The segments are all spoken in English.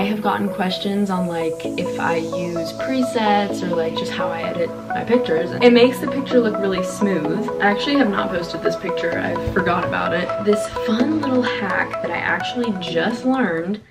I have gotten questions on like if I use presets or like just how I edit my pictures. It makes the picture look really smooth. I actually have not posted this picture. I forgot about it. This fun little hack that I actually just learned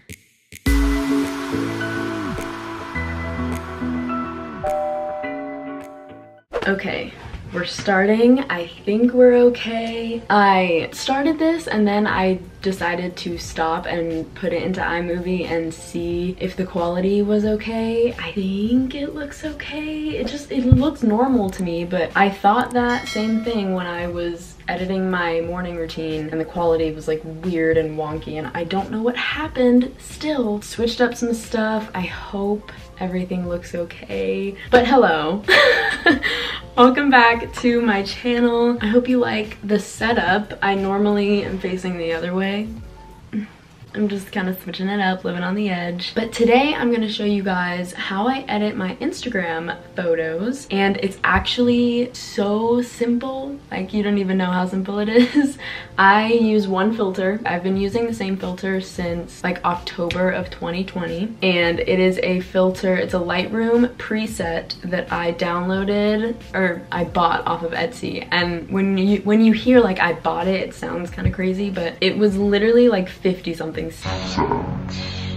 Okay, we're starting. I think we're okay. I started this and then I decided to stop and put it into iMovie and see if the quality was okay. I think it looks okay. It just, it looks normal to me, but I thought that same thing when I was editing my morning routine and the quality was like weird and wonky and I don't know what happened still. Switched up some stuff. I hope everything looks okay. But hello. Welcome back to my channel. I hope you like the setup. I normally am facing the other way I'm just kind of switching it up, living on the edge. But today I'm gonna show you guys how I edit my Instagram photos. And it's actually so simple. Like you don't even know how simple it is. I use one filter. I've been using the same filter since like October of 2020. And it is a filter, it's a Lightroom preset that I downloaded or I bought off of Etsy. And when you when you hear like I bought it, it sounds kind of crazy, but it was literally like 50 something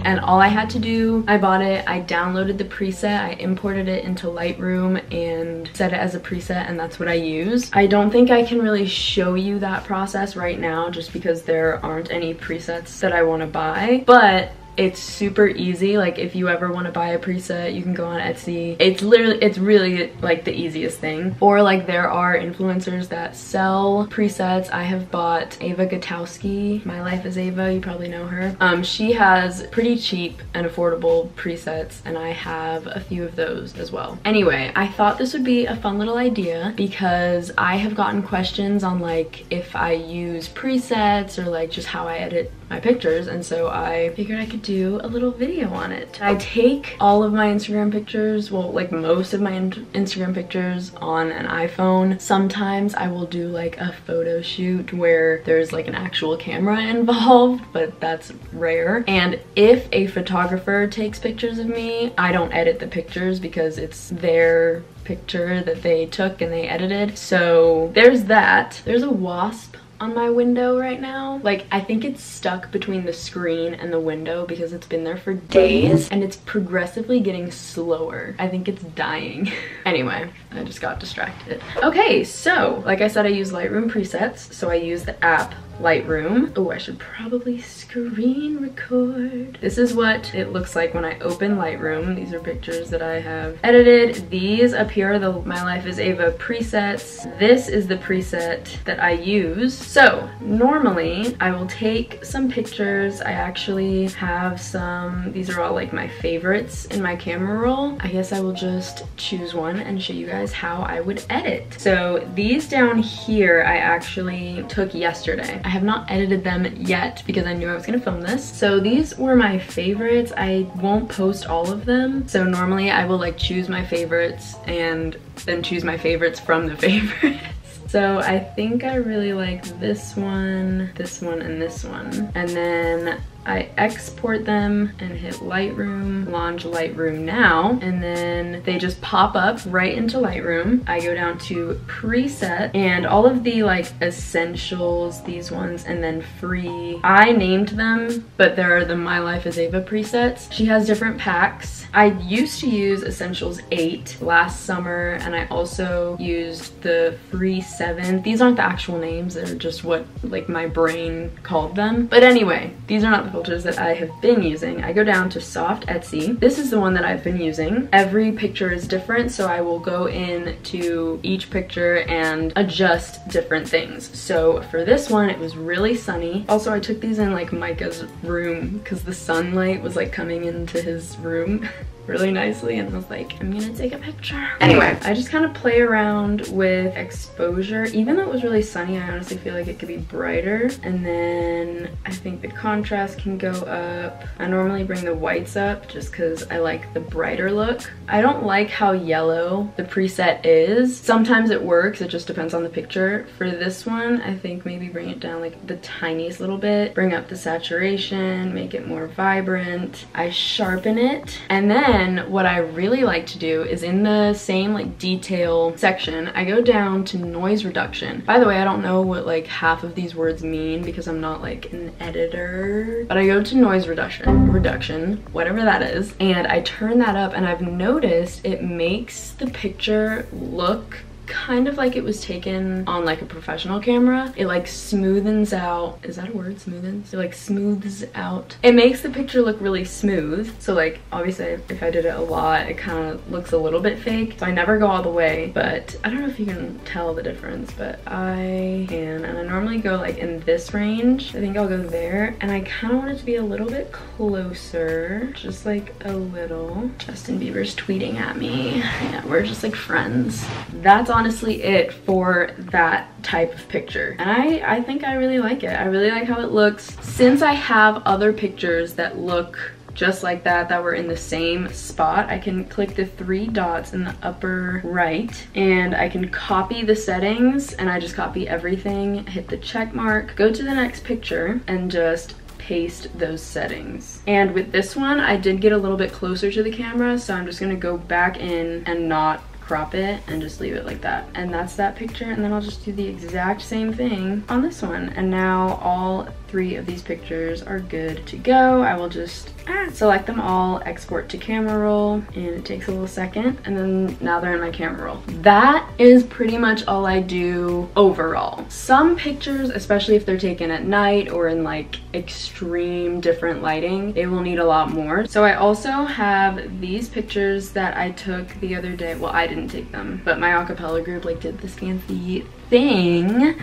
and all I had to do, I bought it, I downloaded the preset, I imported it into Lightroom and set it as a preset and that's what I use. I don't think I can really show you that process right now just because there aren't any presets that I want to buy, but it's super easy. Like if you ever want to buy a preset you can go on etsy. It's literally it's really like the easiest thing. Or like there are influencers that sell presets. I have bought ava gutowski. My life is ava you probably know her. Um she has pretty cheap and affordable presets and i have a few of those as well. Anyway i thought this would be a fun little idea because i have gotten questions on like if i use presets or like just how i edit my pictures and so I figured I could do a little video on it. I take all of my Instagram pictures, well like most of my Instagram pictures on an iPhone. Sometimes I will do like a photo shoot where there's like an actual camera involved but that's rare. And if a photographer takes pictures of me, I don't edit the pictures because it's their picture that they took and they edited. So there's that. There's a wasp on my window right now. Like, I think it's stuck between the screen and the window because it's been there for days and it's progressively getting slower. I think it's dying. anyway, I just got distracted. Okay, so like I said, I use Lightroom presets. So I use the app Lightroom. Oh, I should probably screen record. This is what it looks like when I open Lightroom. These are pictures that I have edited. These up here are the My Life is Ava presets. This is the preset that I use. So normally I will take some pictures. I actually have some, these are all like my favorites in my camera roll. I guess I will just choose one and show you guys how I would edit. So these down here I actually took yesterday. I have not edited them yet because I knew I was gonna film this. So these were my favorites. I won't post all of them. So normally I will like choose my favorites and then choose my favorites from the favorites. So I think I really like this one, this one, and this one. And then I export them and hit Lightroom, launch Lightroom now, and then they just pop up right into Lightroom. I go down to preset and all of the like essentials, these ones, and then free. I named them, but there are the My Life is Ava presets. She has different packs. I used to use Essentials 8 last summer, and I also used the free 7. These aren't the actual names, they're just what like my brain called them. But anyway, these are not the filters that I have been using. I go down to Soft Etsy. This is the one that I've been using. Every picture is different, so I will go in to each picture and adjust different things. So for this one, it was really sunny. Also, I took these in like Micah's room because the sunlight was like coming into his room. really nicely and I was like, I'm gonna take a picture. Anyway, I just kind of play around with exposure. Even though it was really sunny, I honestly feel like it could be brighter. And then I think the contrast can go up. I normally bring the whites up just because I like the brighter look. I don't like how yellow the preset is. Sometimes it works, it just depends on the picture. For this one, I think maybe bring it down like the tiniest little bit, bring up the saturation, make it more vibrant. I sharpen it, and then what I really like to do is in the same like detail section, I go down to noise reduction. By the way, I don't know what like half of these words mean because I'm not like an editor, but I go to noise reduction, reduction, whatever that is, and I turn that up and I've noticed it makes the picture look kind of like it was taken on like a professional camera. It like smoothens out, is that a word, smoothens? It like smooths out. It makes the picture look really smooth. So like obviously if I did it a lot, it kind of looks a little bit fake. So I never go all the way, but I don't know if you can tell the difference, but I can. And I normally go like in this range. I think I'll go there. And I kind of want it to be a little bit closer, just like a little. Justin Bieber's tweeting at me. Yeah, we're just like friends. That's honestly it for that type of picture. And I, I think I really like it. I really like how it looks. Since I have other pictures that look just like that that were in the same spot I can click the three dots in the upper right and I can copy the settings and I just copy everything hit the check mark go to the next picture and just paste those settings. And with this one, I did get a little bit closer to the camera, so I'm just gonna go back in and not crop it and just leave it like that. And that's that picture. And then I'll just do the exact same thing on this one. And now all three of these pictures are good to go. I will just ah, select them all, export to camera roll, and it takes a little second, and then now they're in my camera roll. That is pretty much all I do overall. Some pictures, especially if they're taken at night or in like extreme different lighting, they will need a lot more. So I also have these pictures that I took the other day. Well, I didn't take them, but my acapella group like did this fancy thing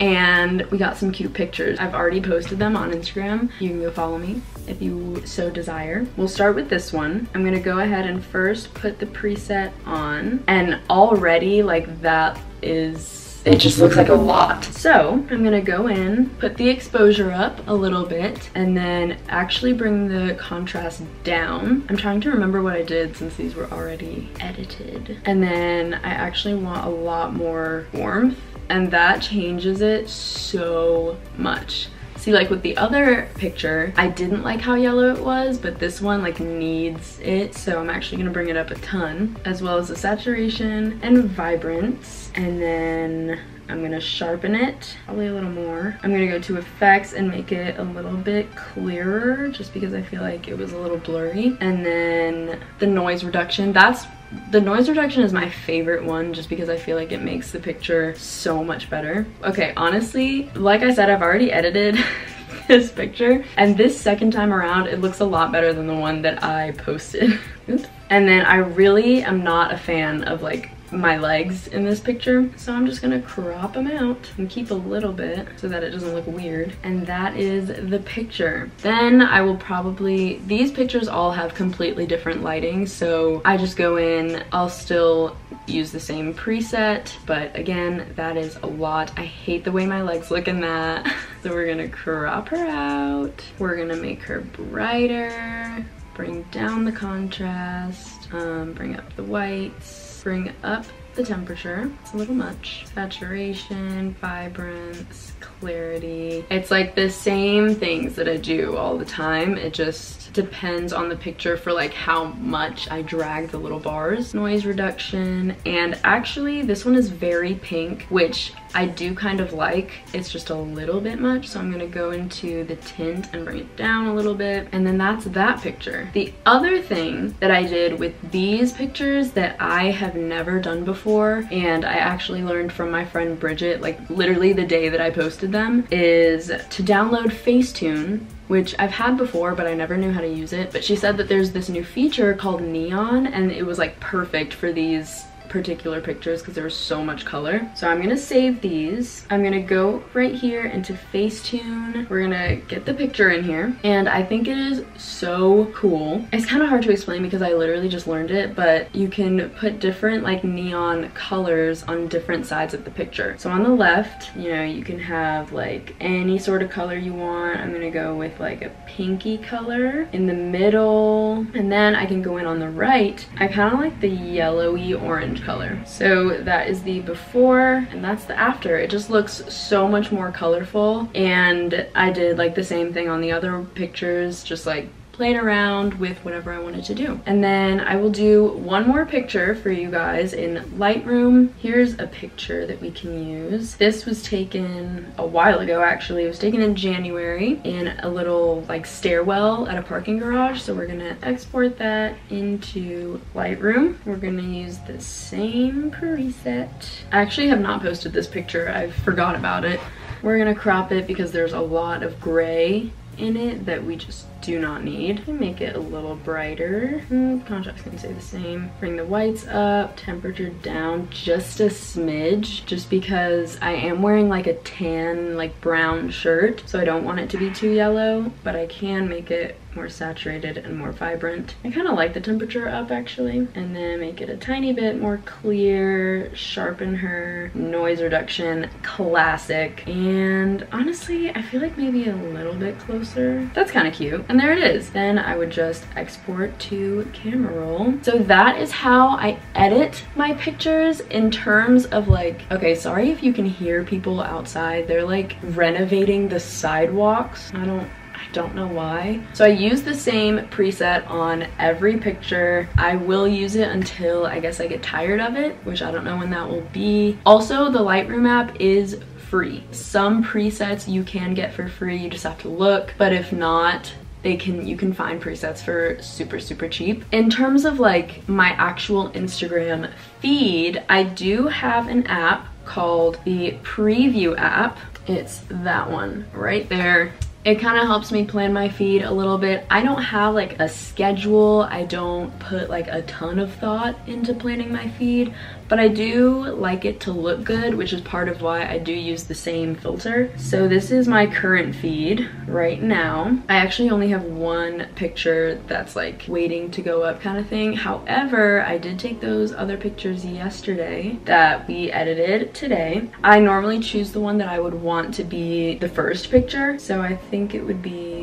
and we got some cute pictures. I've already posted them on Instagram. You can go follow me if you so desire. We'll start with this one. I'm gonna go ahead and first put the preset on and already like that is it just looks like a lot. So I'm gonna go in, put the exposure up a little bit, and then actually bring the contrast down. I'm trying to remember what I did since these were already edited. And then I actually want a lot more warmth and that changes it so much. See, like with the other picture, I didn't like how yellow it was, but this one like needs it. So I'm actually gonna bring it up a ton, as well as the saturation and vibrance. And then I'm gonna sharpen it probably a little more. I'm gonna go to effects and make it a little bit clearer just because I feel like it was a little blurry. And then the noise reduction, that's the noise reduction is my favorite one just because I feel like it makes the picture so much better. Okay, honestly, like I said, I've already edited this picture and this second time around, it looks a lot better than the one that I posted. and then I really am not a fan of like my legs in this picture. So I'm just gonna crop them out and keep a little bit so that it doesn't look weird. And that is the picture. Then I will probably, these pictures all have completely different lighting. So I just go in, I'll still use the same preset, but again, that is a lot. I hate the way my legs look in that. so we're gonna crop her out. We're gonna make her brighter, bring down the contrast, um, bring up the whites, bring up the temperature. It's a little much. Saturation, vibrance, clarity. It's like the same things that I do all the time. It just depends on the picture for like how much I drag the little bars. Noise reduction, and actually this one is very pink, which I do kind of like. It's just a little bit much, so I'm gonna go into the tint and bring it down a little bit, and then that's that picture. The other thing that I did with these pictures that I have never done before, and I actually learned from my friend Bridget, like literally the day that I posted them, is to download Facetune which I've had before, but I never knew how to use it. But she said that there's this new feature called Neon, and it was like perfect for these particular pictures because there was so much color. So I'm gonna save these. I'm gonna go right here into Facetune. We're gonna get the picture in here. And I think it is so cool. It's kind of hard to explain because I literally just learned it, but you can put different like neon colors on different sides of the picture. So on the left, you know, you can have like any sort of color you want. I'm gonna go with like a pinky color in the middle. And then I can go in on the right. I kind of like the yellowy orange color. So that is the before and that's the after. It just looks so much more colorful. And I did like the same thing on the other pictures, just like played around with whatever I wanted to do. And then I will do one more picture for you guys in Lightroom. Here's a picture that we can use. This was taken a while ago actually. It was taken in January in a little like stairwell at a parking garage. So we're gonna export that into Lightroom. We're gonna use the same preset. I actually have not posted this picture. I forgot about it. We're gonna crop it because there's a lot of gray in it that we just do not need. Make it a little brighter. Mm, contrast can stay the same. Bring the whites up, temperature down just a smidge, just because I am wearing like a tan, like brown shirt, so I don't want it to be too yellow, but I can make it more saturated and more vibrant. I kind of like the temperature up actually. And then make it a tiny bit more clear, sharpen her, noise reduction, classic. And honestly, I feel like maybe a little bit closer. That's kind of cute. And there it is. Then I would just export to camera roll. So that is how I edit my pictures in terms of like, okay, sorry if you can hear people outside. They're like renovating the sidewalks. I don't I don't know why. So I use the same preset on every picture. I will use it until I guess I get tired of it, which I don't know when that will be. Also, the Lightroom app is free. Some presets you can get for free, you just have to look, but if not, they can you can find presets for super super cheap in terms of like my actual instagram feed i do have an app called the preview app it's that one right there it kind of helps me plan my feed a little bit. I don't have like a schedule. I don't put like a ton of thought into planning my feed, but I do like it to look good, which is part of why I do use the same filter. So this is my current feed right now. I actually only have one picture that's like waiting to go up kind of thing. However, I did take those other pictures yesterday that we edited today. I normally choose the one that I would want to be the first picture. So I think it would be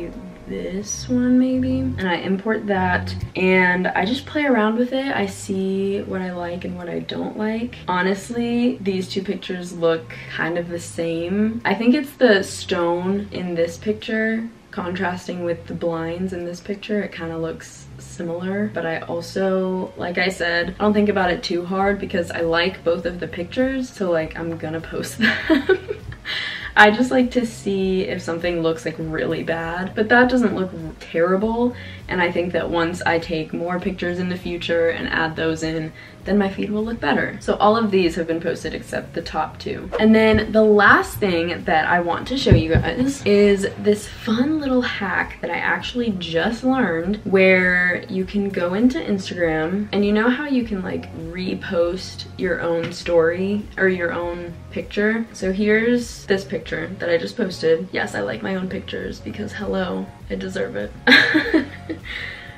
this one maybe? And I import that and I just play around with it. I see what I like and what I don't like. Honestly these two pictures look kind of the same. I think it's the stone in this picture contrasting with the blinds in this picture. It kind of looks similar but I also like I said I don't think about it too hard because I like both of the pictures so like I'm gonna post them I just like to see if something looks like really bad, but that doesn't look terrible. And I think that once I take more pictures in the future and add those in, then my feed will look better. So all of these have been posted except the top two. And then the last thing that I want to show you guys is this fun little hack that I actually just learned where you can go into Instagram and you know how you can like repost your own story or your own picture. So here's this picture that I just posted. Yes, I like my own pictures because hello, I deserve it.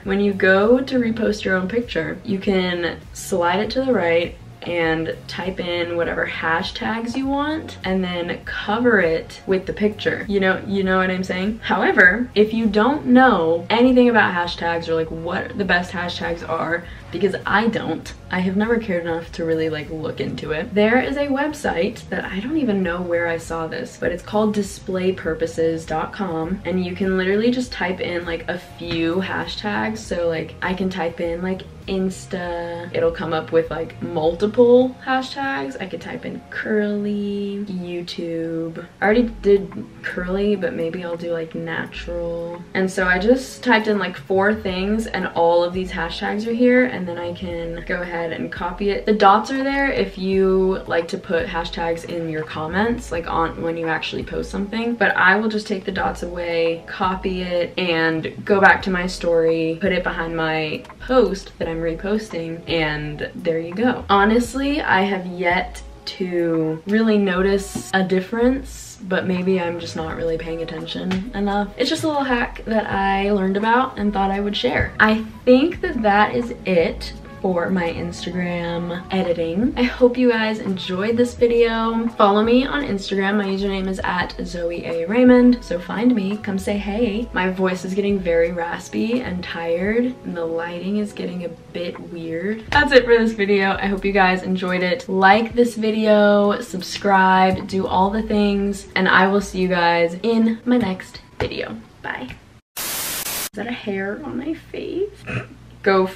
When you go to repost your own picture, you can slide it to the right and type in whatever hashtags you want and then cover it with the picture. You know, you know what I'm saying? However, if you don't know anything about hashtags or like what the best hashtags are, because I don't. I have never cared enough to really like look into it. There is a website that I don't even know where I saw this, but it's called displaypurposes.com and you can literally just type in like a few hashtags. So like I can type in like Insta, it'll come up with like multiple hashtags. I could type in curly, YouTube. I already did curly, but maybe I'll do like natural. And so I just typed in like four things and all of these hashtags are here and then I can go ahead and copy it. The dots are there if you like to put hashtags in your comments, like on when you actually post something. But I will just take the dots away, copy it, and go back to my story, put it behind my post that I'm reposting, and there you go. Honestly, I have yet to really notice a difference but maybe I'm just not really paying attention enough. It's just a little hack that I learned about and thought I would share. I think that that is it for my Instagram editing. I hope you guys enjoyed this video. Follow me on Instagram. My username is at Zoe A. Raymond. So find me, come say hey. My voice is getting very raspy and tired and the lighting is getting a bit weird. That's it for this video. I hope you guys enjoyed it. Like this video, subscribe, do all the things, and I will see you guys in my next video. Bye. Is that a hair on my face? Go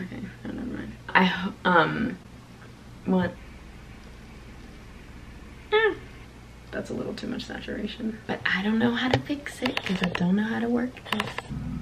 Okay, no, never mind. I, um, what? Eh, that's a little too much saturation. But I don't know how to fix it because I don't know how to work this.